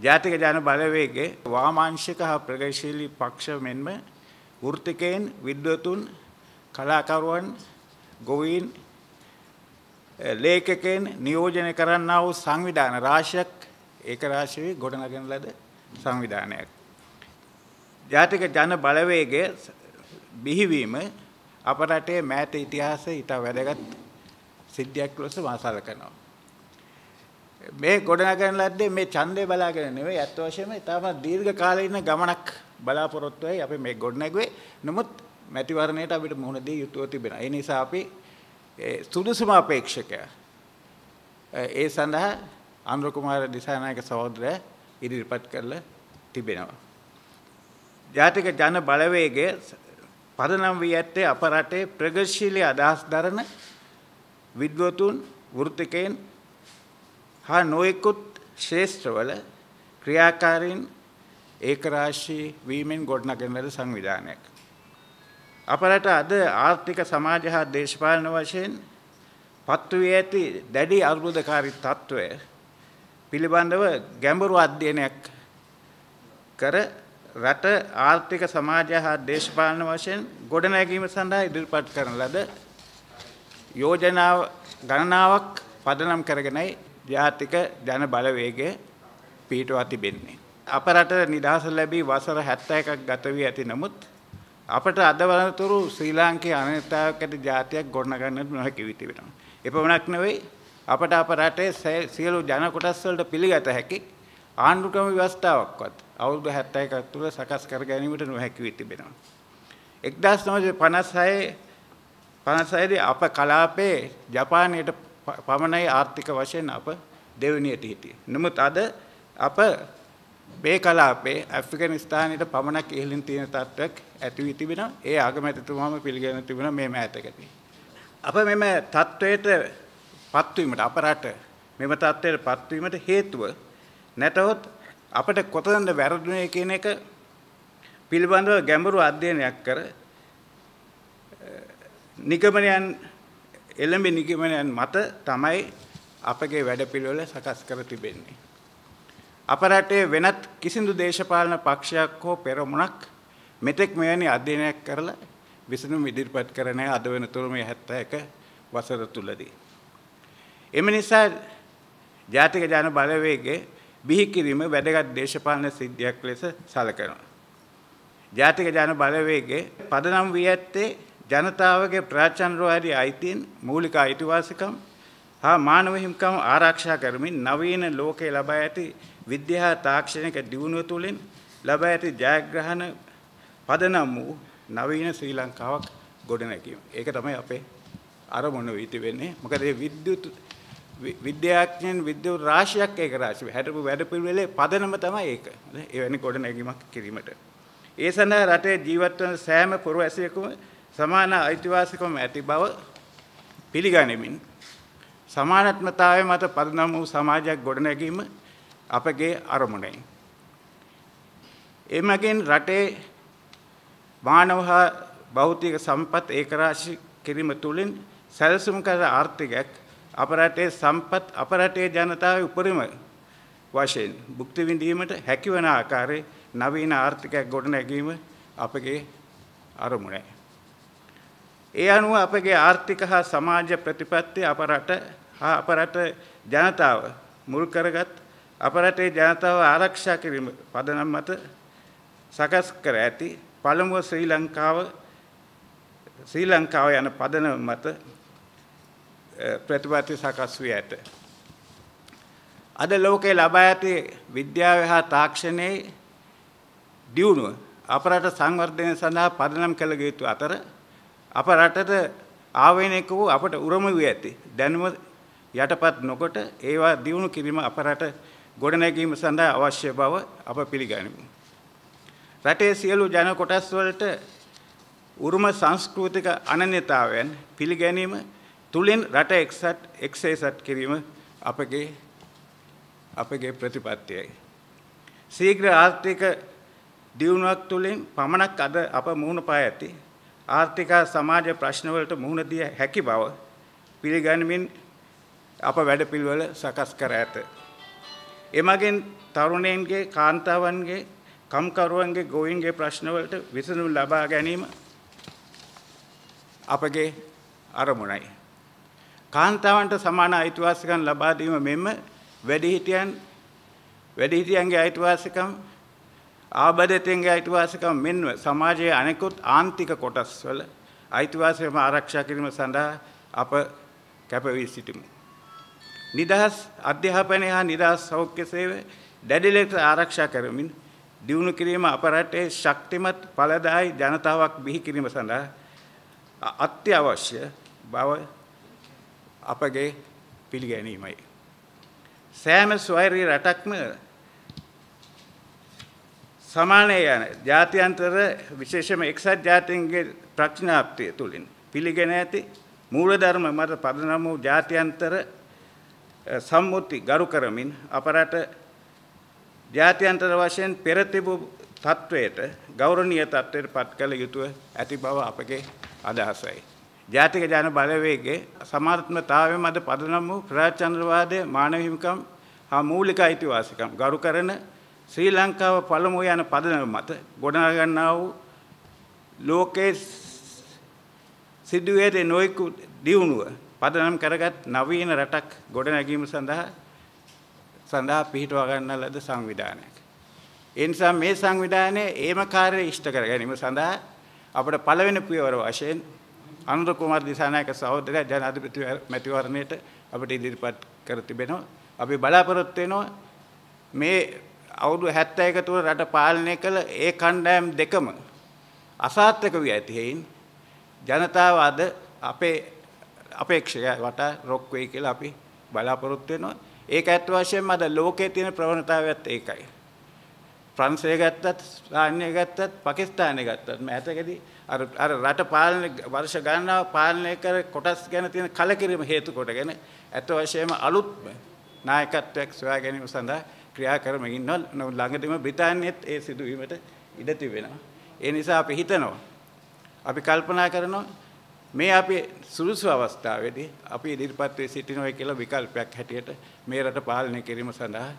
ජාතික ජන බලවේගයේ වාමාංශික හා ප්‍රගතිශීලී පක්ෂ මෙන්ම වෘත්තිකයන් විද්වතුන් කලාකරුවන් ගොවීන් ලේඛකයන් නියෝජනය කරන්නා වූ සංවිධාන රාශියක් ඒක රාශියේ ගොඩනගෙන ලද සංවිධානයක්. ජාතික ජන බලවේගය බිහිවීම අප රටේ මෑත ඉතිහාසයේ ඊට වැදගත් සිද්ධියක් ලෙස මාසල කරනවා. මේ ගොඩනගන ලද්දේ මේ ඡන්දය බලාගෙන නෙවෙයි අත් වශයෙන්ම ඊටම දීර්ඝ කාලීන ගමනක් බලාපොරොත්තු වෙයි අපි මේ ගොඩනැගුවේ. නමුත් මැතිවරණයට අපිට මුහුණ දී යුතුව තිබෙනවා. ඒ නිසා අපි සුදුසුම අපේක්ෂකයා ඒ සඳහා අනුර කුමාර දිසානායක සහෝදරයා ඉදිරිපත් කරලා තිබෙනවා. ජාතික ජන බලවේගය පදනම් වී ඇත්තේ අප රටේ ප්‍රගතිශීලී අදහස් දරන විද්වතුන් වෘත්තිකයන් හා නොයෙකුත් ශේෂ්ත්‍රවල ක්‍රියාකාරීන් ඒකරාශී වීමෙන් ගොඩනගෙන ලද සංවිධානයක්. අප රට අද ආර්ථික සමාජ හා දේශපාලන වශයෙන් පත්තු වී ඇති දැඩි අර්බුදකාරී තත්ත්වය පිළිබඳව ගැඹුරු අධ්‍යයනයක් කර රට ආර්ථික සමාජ හා දේශපාලන වශයෙන් ගොඩනැගීම සඳහා ඉදිරිපත් කරන ලද යෝජනාව ගණනාවක් පදනම් කරගෙනයි ජාතික ජන බලවේගය පිහිටුවා තිබෙන්නේ. අප රට නිදහස ලැබී වසර 71ක් ගත වී ඇති නමුත් අපට අද වනතුරු ශ්‍රී ලාංකේය අනන්‍යතාවයක් ඇති ජාතියක් ගොඩනගන්නට නොහැකි වී තිබෙනවා. එපමණක් නෙවෙයි අපට අප රටේ සියලු ජන කොටස් වලට පිළිගත හැකි ආණ්ඩුක්‍රම ව්‍යවස්ථාවක්වත් අවුරුදු 71ක් තුළ සකස් කර ගැනීමට නොහැකි වී තිබෙනවා. 1956 56 දී අප කලාපයේ ජපානයට පමණයි ආර්ථික වශයෙන් අප දෙවෙනියට හිටියේ. නමුත් අද අප මේ කලාපේ ඇෆ්‍රිකනිස්තානයට පමණක් ඉහළින් තියෙන තත්ත්වයක් ඇති වී තිබෙනවා. ඒ අගමැතිතුමාම පිළිගෙන තිබෙනවා මේ මෑතකදී. අප මෙම තත්ත්වයට පත්වීමට අප රට මෙම තත්ත්වයට පත්වීමට හේතුව නැතහොත් අපට කොතනද වැරදුනේ කියන එක පිළිබඳව ගැඹුරු අධ්‍යයනයක් කර නිගමනයන් එළඹ නිගමනයන් මත තමයි අපගේ වැඩපිළිවෙල සකස් කර තිබෙන්නේ. අප රටේ වෙනත් කිසිදු දේශපාලන පක්ෂයක් හෝ පෙරමුණක් මෙතෙක් මෙවැනි අධ්‍යයනයක් කරලා විසඳුම් ඉදිරිපත් කර නැහැ අද වෙනතුරු මේ 71 වසර තුලදී. එම නිසා ජාතික ජන බලවේගයේ බිහි කිරීම වැදගත් දේශපාලන සිද්ධියක් ලෙස සැලකෙනවා. ජාතික ජන බලවේගයේ පදනම් වී ඇත්තේ ජනතාවගේ ප්‍රාචාරවාදී අයිතීන් මූලික අයිතිවාසිකම් හා මානව හිමිකම් ආරක්ෂා කරමින් නවීන ලෝකයේ ලබා ඇති විද්‍යා තාක්ෂණික දියුණුව තුළින් ලබා ඇති ජයග්‍රහණ පදනම් වූ නවීන ශ්‍රී ලංකාවක් ගොඩනැගීම. ඒක තමයි අපේ අරමුණ වී තිබෙන්නේ. මොකද මේ විද්‍යුත් විද්‍යාඥයන් විද්‍යුත් රාශියක් ඒක රාශිය. හැටපු වැඩපිළිවෙලේ පදනම තමයි ඒක. එවැනි ගොඩනැගීමක් කිරීමට. ඒ සඳහා රටේ ජීවත් වන සෑම පුරවැසියෙකුම සමාන අයිතිවාසිකම් ඇති බව පිළිගනිමින් සමානත්මතාවය මත පදනම් වූ සමාජයක් ගොඩනැගීම අපගේ අරමුණයි. එමගින් රටේ මානව හා භෞතික සම්පත් ඒකරාශී කිරීම තුළින් සැලසුම් කර ආර්ථිකයක් අප රටේ සම්පත් අප රටේ ජනතාවේ උපරිම වශයෙන් භුක්ති විඳීමට හැකිවන ආකාරයේ නවීන ආර්ථිකයක් ගොඩනැගීම අපගේ අරමුණයි. ඒ අනුව අපගේ ආර්ථික හා සමාජ ප්‍රතිපත්ති අප රට හා අප රට ජනතාව මුල් කරගත් අප රටේ ජනතාව ආරක්ෂා කිරීම පදනම් මත සකස් කර ඇති පළමුව ශ්‍රී ලංකාව ශ්‍රී ලංකාව යන පදනම මත ප්‍රතිපත්ති සකස් වී ඇත. අද ලෝකයේ ලබා ඇති විද්‍යාව හා තාක්ෂණයේ දියුණුව අප රට සංවර්ධනය සඳහා පදනම් කළ යුතු අතර අප රටට ආවේනික වූ අපට උරුම වී ඇති දැනුම යටපත් නොකොට ඒවා දියුණු කිරීම අප රට ගොඩනැගීම සඳහා අවශ්‍ය බව අප පිළිගනිමු. රටේ සියලු ජන කොටස් වලට උරුම සංස්කෘතික අනන්‍යතාවයන් පිළිගැනීම තුලින් රට එක්සත් එක්සේසත් කිරීම අපගේ අපගේ ප්‍රතිපත්තියයි. ශීඝ්‍ර ආර්ථික දියුණුවක් තුලින් පමණක් අද අප මුහුණ පා ඇති ආර්ථික සමාජ ප්‍රශ්නවලට මුහුණ දිය හැකි බව පිළිගනිමින් අප වැඩපිළිවෙල සකස් කර ඇත. එමගින් තරුණයන්ගේ කාන්තාවන්ගේ කම්කරුවන්ගේ ගොවීන්ගේ ප්‍රශ්නවලට විසඳුම් ලබා ගැනීම අපගේ අරමුණයි. කාන්තාවන්ට සමාන අයිතිවාසිකම් ලබා දීම මෙන්ම වැඩිහිටියන් වැඩිහිටියන්ගේ අයිතිවාසිකම් ආබදතෙන්ගේ අයිතිවාසිකම් මෙන්ව සමාජයේ අනෙකුත් ආන්තික කොටස්වල අයිතිවාසිකම ආරක්ෂා කිරීම සඳහා අප කැප වී සිටිමු. නිදහස් අධ්‍යාපනය හා නිදහස් සෞඛ්‍ය සේවය දැඩි ලෙස ආරක්ෂා කරමින් දියුණු කිරීම අප රටේ ශක්තිමත් ඵලදායි ජනතාවක් බිහි කිරීම සඳහා අත්‍යවශ්‍ය බව අපගේ පිළිගැනීමයි. සෑම ස්වෛරී රටක්ම සමානය යන ජාත්‍යන්තර විශේෂම එක්සත් ජාතීන්ගේ ප්‍රඥාප්තිය තුළින් පිළිගෙන ඇති මූලධර්ම මත පදනම් වූ ජාත්‍යන්තර සම්මුති ගරු කරමින් අපරට ජාත්‍යන්තර වශයෙන් පෙර තිබූ තත්වයට ගෞරවනීය තත්වයට පත් කළ යුතුව ඇති බව අපගේ අදහසයි. ජාතික ජන බලවේගයේ සමාර්ථමතාවය මත පදනම් වූ ප්‍රජාතන්ත්‍රවාදය මානව හිමිකම් හා මූලික අයිතිවාසිකම් ගරු කරන ශ්‍රී ලංකාව පළමුව යන පදනම මත ගොඩනගන්නා වූ ලෝකයේ සිදුවේ නොයෙකු දියුණුව පදනම් කරගත් නවීන රටක් ගොඩනැගීම සඳහා සඳහා පිහිටුවා ගන්න ලද සංවිධානයක්. ඒ නිසා මේ සංවිධානය ඒම කාර්යය ඉෂ්ට කර ගැනීම සඳහා අපට පළවෙනි පියවර වශයෙන් අනුර කුමාර දිසානායක සහෝදරයා ජනාධිපති මැතිවරණයට අපිට ඉදිරිපත් කර තිබෙනවා. අපි බලාපොරොත්තු වෙනවා මේ අවුරුදු 71 තුර රට පාලනය කළ ඒ කණ්ඩායම් දෙකම අසාර්ථක වී ඇති හේයින් ජනතාව අද අපේ අපේක්ෂය වටා රොක් වෙයි කියලා අපි බලාපොරොත්තු වෙනවා. ඒක ඇත්ත වශයෙන්ම අද ලෝකයේ තියෙන ප්‍රවණතාවයත් ඒකයි. ප්‍රංශය ගත්තත්, ස්ථානය ගත්තත්, පාකිස්තානය ගත්තත් මෑතකදී අර අර රට පාලනය වර්ෂ ගණනාවක් පාලනය කර කොටස් ගැන තියෙන කලකිරීම හේතු කොටගෙන ඇත්ත වශයෙන්ම අලුත්ම නායකත්වයක් සොයා ගැනීම සඳහා ක්‍රියා කරමින් ඉන්නවා ළඟදීම බ්‍රිතාන්‍යයේත් ඒ සිදුවීමට ඉඩ තිබෙනවා. ඒ නිසා අපි හිතනවා අපි කල්පනා කරනවා මේ අපි සුළුසු අවස්ථාවේදී අපි ඉදිරිපත් වී සිටිනවා කියලා විකල්පයක් හැටියට මේ රට පාලනය කිරීම සඳහා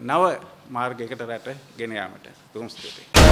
නව මාර්ගයකට රට ගෙන යාමට. තුන් ස්තුතියි.